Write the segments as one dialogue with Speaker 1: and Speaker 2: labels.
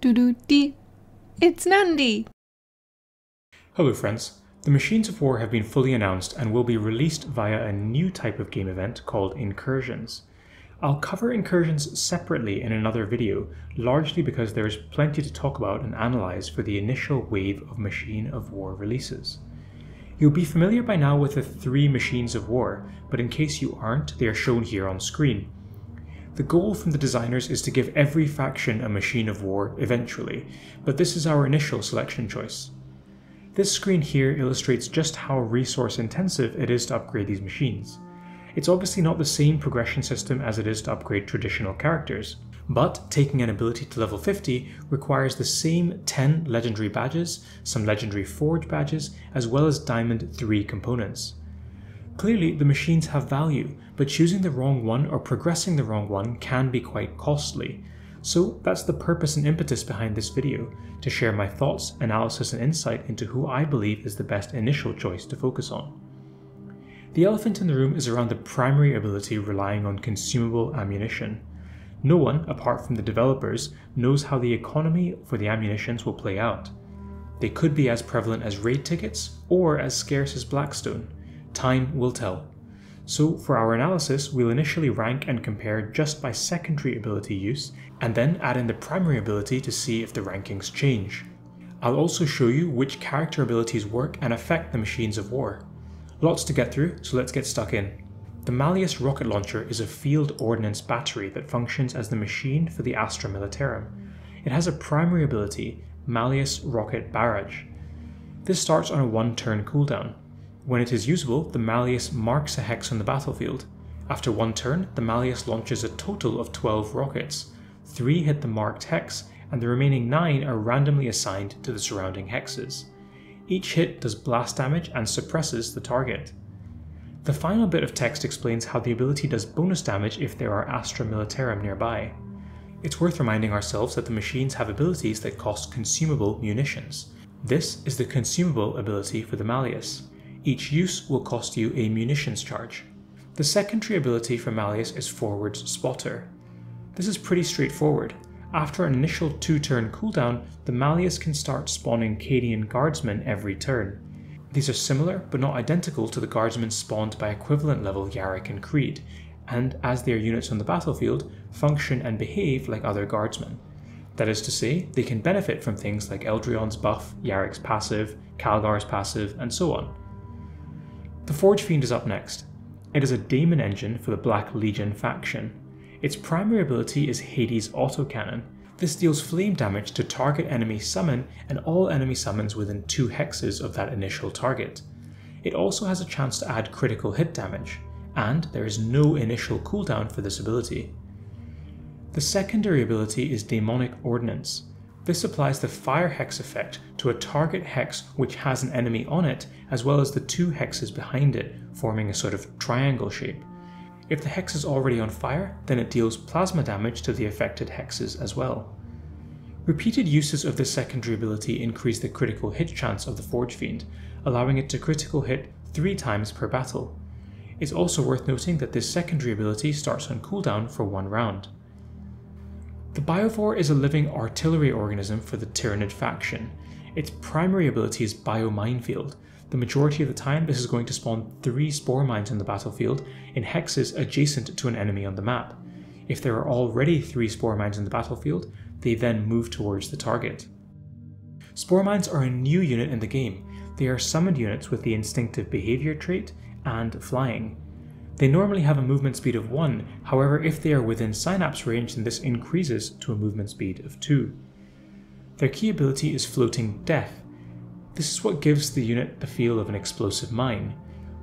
Speaker 1: doo doo dee. It's Nandi!
Speaker 2: Hello friends, the Machines of War have been fully announced and will be released via a new type of game event called Incursions. I'll cover Incursions separately in another video, largely because there is plenty to talk about and analyse for the initial wave of Machine of War releases. You'll be familiar by now with the three Machines of War, but in case you aren't, they are shown here on screen. The goal from the designers is to give every faction a Machine of War eventually, but this is our initial selection choice. This screen here illustrates just how resource intensive it is to upgrade these machines. It's obviously not the same progression system as it is to upgrade traditional characters, but taking an ability to level 50 requires the same 10 legendary badges, some legendary forge badges, as well as diamond 3 components. Clearly, the machines have value, but choosing the wrong one or progressing the wrong one can be quite costly, so that's the purpose and impetus behind this video, to share my thoughts, analysis and insight into who I believe is the best initial choice to focus on. The elephant in the room is around the primary ability relying on consumable ammunition. No one, apart from the developers, knows how the economy for the ammunitions will play out. They could be as prevalent as raid tickets, or as scarce as Blackstone. Time will tell. So for our analysis, we'll initially rank and compare just by secondary ability use, and then add in the primary ability to see if the rankings change. I'll also show you which character abilities work and affect the machines of war. Lots to get through, so let's get stuck in. The Malleus rocket launcher is a field ordnance battery that functions as the machine for the Astra Militarum. It has a primary ability, Malleus Rocket Barrage. This starts on a one turn cooldown, when it is usable, the Malleus marks a hex on the battlefield. After one turn, the Malleus launches a total of 12 rockets. Three hit the marked hex, and the remaining 9 are randomly assigned to the surrounding hexes. Each hit does blast damage and suppresses the target. The final bit of text explains how the ability does bonus damage if there are Astra Militarum nearby. It's worth reminding ourselves that the machines have abilities that cost consumable munitions. This is the consumable ability for the Malleus. Each use will cost you a munitions charge. The secondary ability for Malleus is Forward Spotter. This is pretty straightforward. After an initial 2 turn cooldown, the Malleus can start spawning Cadian Guardsmen every turn. These are similar but not identical to the Guardsmen spawned by equivalent level Yarrick and Creed, and as they are units on the battlefield, function and behave like other Guardsmen. That is to say, they can benefit from things like Eldryon's buff, Yarrick's passive, Calgar's passive, and so on. The Forgefiend is up next. It is a daemon engine for the Black Legion faction. Its primary ability is Hades Autocannon. This deals flame damage to target enemy summon and all enemy summons within 2 hexes of that initial target. It also has a chance to add critical hit damage, and there is no initial cooldown for this ability. The secondary ability is Demonic Ordnance. This applies the fire hex effect to a target hex which has an enemy on it, as well as the two hexes behind it, forming a sort of triangle shape. If the hex is already on fire, then it deals plasma damage to the affected hexes as well. Repeated uses of this secondary ability increase the critical hit chance of the Forgefiend, allowing it to critical hit 3 times per battle. It's also worth noting that this secondary ability starts on cooldown for one round. The Biovore is a living artillery organism for the Tyranid faction. Its primary ability is Biominefield. The majority of the time this is going to spawn 3 spore mines in the battlefield in hexes adjacent to an enemy on the map. If there are already 3 spore mines in the battlefield, they then move towards the target. Spore mines are a new unit in the game. They are summoned units with the instinctive behavior trait and flying. They normally have a movement speed of 1, however if they are within synapse range then this increases to a movement speed of 2. Their key ability is Floating Death. This is what gives the unit the feel of an explosive mine.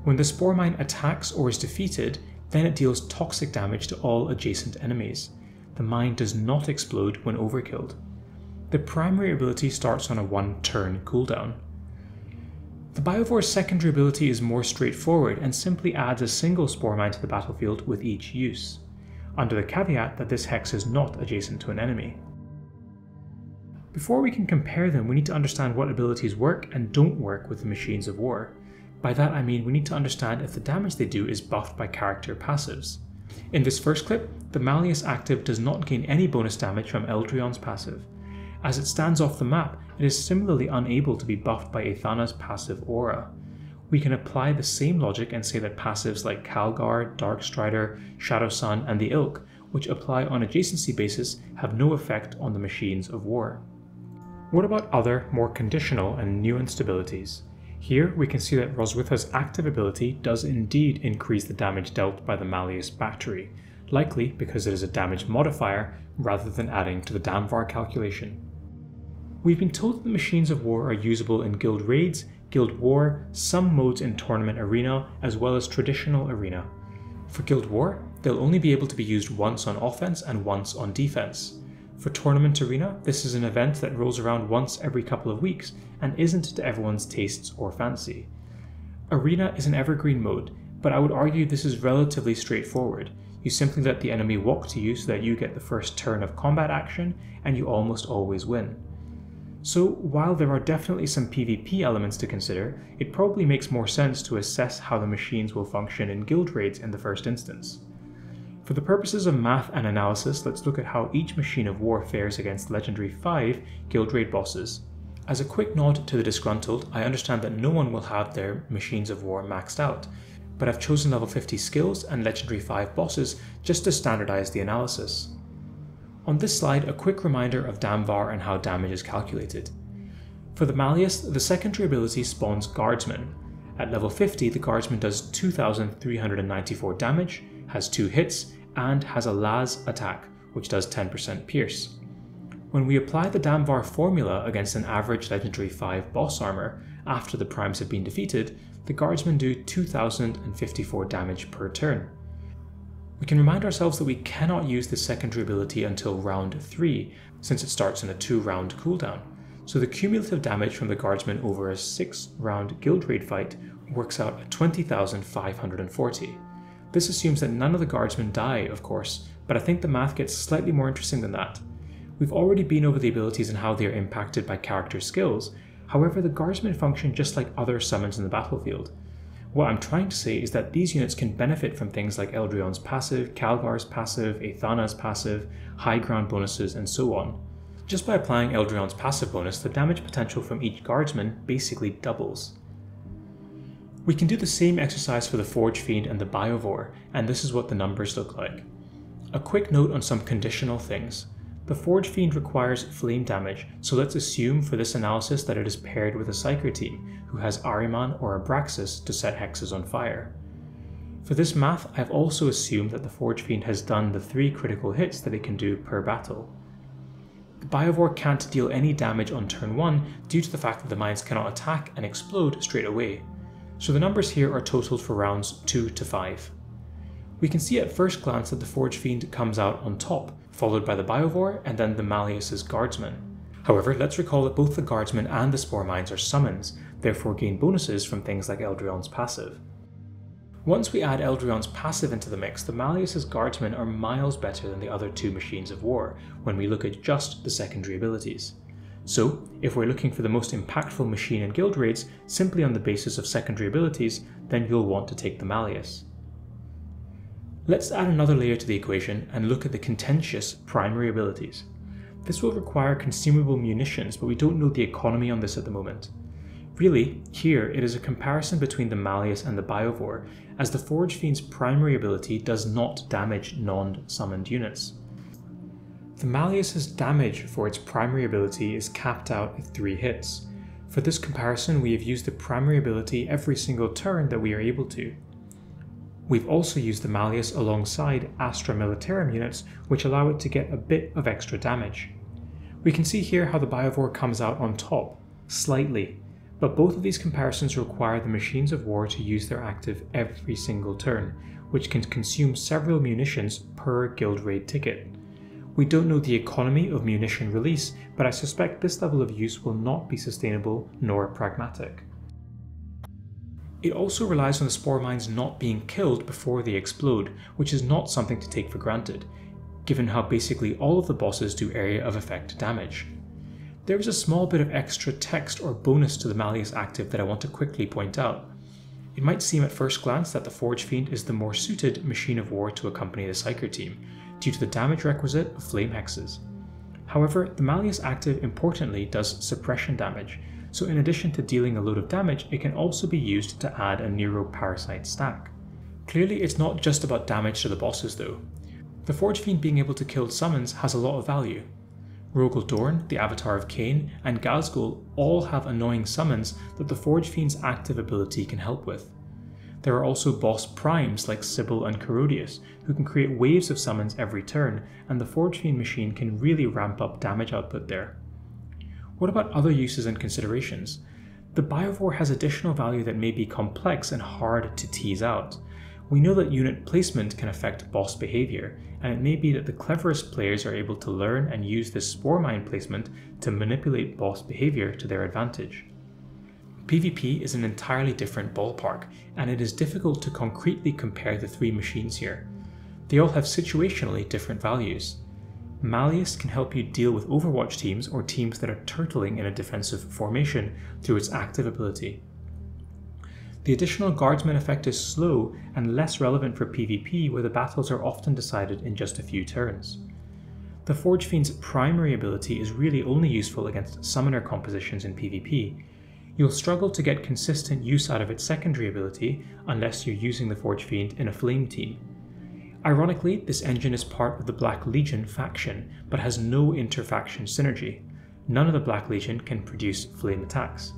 Speaker 2: When the Spore Mine attacks or is defeated, then it deals toxic damage to all adjacent enemies. The mine does not explode when overkilled. The primary ability starts on a one turn cooldown. The Biovore's secondary ability is more straightforward and simply adds a single spore mine to the battlefield with each use, under the caveat that this hex is not adjacent to an enemy. Before we can compare them, we need to understand what abilities work and don't work with the Machines of War. By that I mean we need to understand if the damage they do is buffed by character passives. In this first clip, the Malleus active does not gain any bonus damage from Eldryon's passive, As it stands off the map, it is similarly unable to be buffed by Aethana's passive aura. We can apply the same logic and say that passives like Calgar, Darkstrider, Shadowsun, and the Ilk, which apply on adjacency basis, have no effect on the machines of war. What about other, more conditional and new instabilities? Here we can see that Roswitha's active ability does indeed increase the damage dealt by the Malleus battery, likely because it is a damage modifier rather than adding to the Damvar calculation. We've been told that the machines of war are usable in guild raids, guild war, some modes in tournament arena, as well as traditional arena. For guild war, they'll only be able to be used once on offense and once on defense. For Tournament Arena, this is an event that rolls around once every couple of weeks and isn't to everyone's tastes or fancy. Arena is an evergreen mode, but I would argue this is relatively straightforward. You simply let the enemy walk to you so that you get the first turn of combat action, and you almost always win. So, while there are definitely some PvP elements to consider, it probably makes more sense to assess how the machines will function in guild raids in the first instance. For the purposes of math and analysis, let's look at how each machine of war fares against Legendary 5 guild raid bosses. As a quick nod to the disgruntled, I understand that no one will have their machines of war maxed out, but I've chosen level 50 skills and Legendary 5 bosses just to standardize the analysis. On this slide, a quick reminder of Damvar and how damage is calculated. For the Malleus, the secondary ability spawns Guardsman. At level 50, the Guardsman does 2394 damage, has 2 hits, and has a Las attack, which does 10% pierce. When we apply the Damvar formula against an average Legendary 5 boss armor after the primes have been defeated, the guardsmen do 2054 damage per turn. We can remind ourselves that we cannot use the secondary ability until round 3, since it starts in a 2 round cooldown, so the cumulative damage from the guardsman over a 6 round guild raid fight works out at 20,540. This assumes that none of the guardsmen die, of course, but I think the math gets slightly more interesting than that. We've already been over the abilities and how they are impacted by character skills, however the guardsmen function just like other summons in the battlefield. What I'm trying to say is that these units can benefit from things like Eldryon's passive, Calgar's passive, Aethana's passive, high ground bonuses, and so on. Just by applying Eldryon's passive bonus, the damage potential from each guardsman basically doubles. We can do the same exercise for the Forgefiend and the Biovore, and this is what the numbers look like. A quick note on some conditional things. The Forgefiend requires flame damage, so let's assume for this analysis that it is paired with a Psyker team, who has Ahriman or Abraxas to set hexes on fire. For this math, I've also assumed that the Forgefiend has done the 3 critical hits that it can do per battle. The Biovore can't deal any damage on turn 1 due to the fact that the mines cannot attack and explode straight away, so the numbers here are totaled for rounds 2 to 5. We can see at first glance that the Forgefiend comes out on top, followed by the Biovore and then the Malleus's Guardsman. However, let's recall that both the Guardsman and the Spore Mines are summons, therefore gain bonuses from things like Eldryon's passive. Once we add Eldryon's passive into the mix, the Malleus's Guardsmen are miles better than the other two machines of war when we look at just the secondary abilities. So, if we're looking for the most impactful machine in guild raids simply on the basis of secondary abilities, then you'll want to take the Malleus. Let's add another layer to the equation and look at the contentious primary abilities. This will require consumable munitions, but we don't know the economy on this at the moment. Really, here it is a comparison between the Malleus and the Biovore, as the Forgefiend's primary ability does not damage non-summoned units. The Malleus's damage for its primary ability is capped out at 3 hits. For this comparison, we have used the primary ability every single turn that we are able to. We've also used the Malleus alongside Astra Militarum units, which allow it to get a bit of extra damage. We can see here how the Biovore comes out on top, slightly, but both of these comparisons require the machines of war to use their active every single turn, which can consume several munitions per guild raid ticket. We don't know the economy of munition release, but I suspect this level of use will not be sustainable nor pragmatic. It also relies on the spore mines not being killed before they explode, which is not something to take for granted, given how basically all of the bosses do area of effect damage. There is a small bit of extra text or bonus to the Malleus active that I want to quickly point out. It might seem at first glance that the Forgefiend is the more suited machine of war to accompany the Psyker team, due to the damage requisite of flame hexes. However, the Malleus active importantly does suppression damage, so in addition to dealing a load of damage, it can also be used to add a Neuroparasite stack. Clearly it's not just about damage to the bosses though. The Forgefiend being able to kill summons has a lot of value. Rogal Dorn, the avatar of Khaine, and Ghazghkull all have annoying summons that the Forgefiend's active ability can help with. There are also boss primes like Sybil and Corodius, who can create waves of summons every turn, and the Forgefiend machine can really ramp up damage output there. What about other uses and considerations? The Biovore has additional value that may be complex and hard to tease out. We know that unit placement can affect boss behavior, and it may be that the cleverest players are able to learn and use this Spore Mine placement to manipulate boss behavior to their advantage. PvP is an entirely different ballpark, and it is difficult to concretely compare the three machines here. They all have situationally different values. Malleus can help you deal with Overwatch teams or teams that are turtling in a defensive formation through its active ability. The additional Guardsman effect is slow and less relevant for PvP where the battles are often decided in just a few turns. The Forgefiend's primary ability is really only useful against summoner compositions in PvP, You'll struggle to get consistent use out of its secondary ability unless you're using the Forgefiend in a flame team. Ironically, this engine is part of the Black Legion faction, but has no inter-faction synergy. None of the Black Legion can produce flame attacks.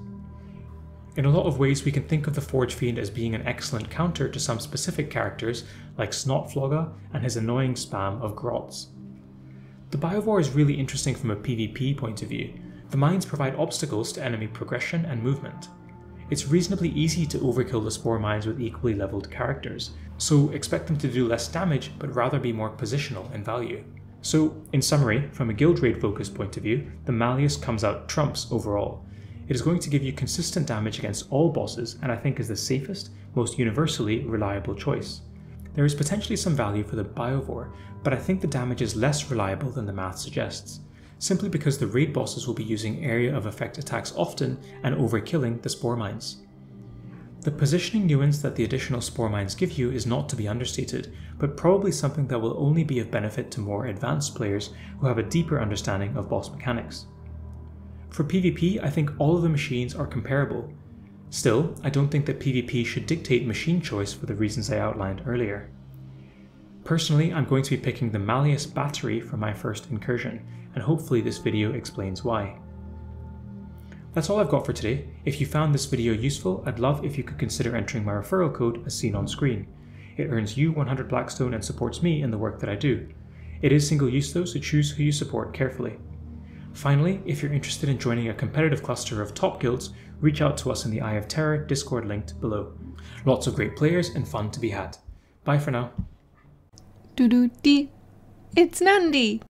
Speaker 2: In a lot of ways, we can think of the Forgefiend as being an excellent counter to some specific characters like Snotflogga and his annoying spam of grots. The Biovore is really interesting from a PvP point of view, the mines provide obstacles to enemy progression and movement. It's reasonably easy to overkill the spore mines with equally leveled characters, so expect them to do less damage but rather be more positional in value. So, in summary, from a guild raid focused point of view, the Malleus comes out trumps overall. It is going to give you consistent damage against all bosses and I think is the safest, most universally reliable choice. There is potentially some value for the Biovore, but I think the damage is less reliable than the math suggests simply because the raid bosses will be using area of effect attacks often and overkilling the spore mines. The positioning nuance that the additional spore mines give you is not to be understated, but probably something that will only be of benefit to more advanced players who have a deeper understanding of boss mechanics. For PvP, I think all of the machines are comparable. Still, I don't think that PvP should dictate machine choice for the reasons I outlined earlier. Personally, I'm going to be picking the Malleus battery for my first incursion, and hopefully this video explains why. That's all I've got for today. If you found this video useful, I'd love if you could consider entering my referral code as seen on screen. It earns you 100 Blackstone and supports me in the work that I do. It is single use though, so choose who you support carefully. Finally, if you're interested in joining a competitive cluster of top guilds, reach out to us in the Eye of Terror Discord linked below. Lots of great players and fun to be had. Bye for now.
Speaker 1: Doo doo dee. It's Nandi.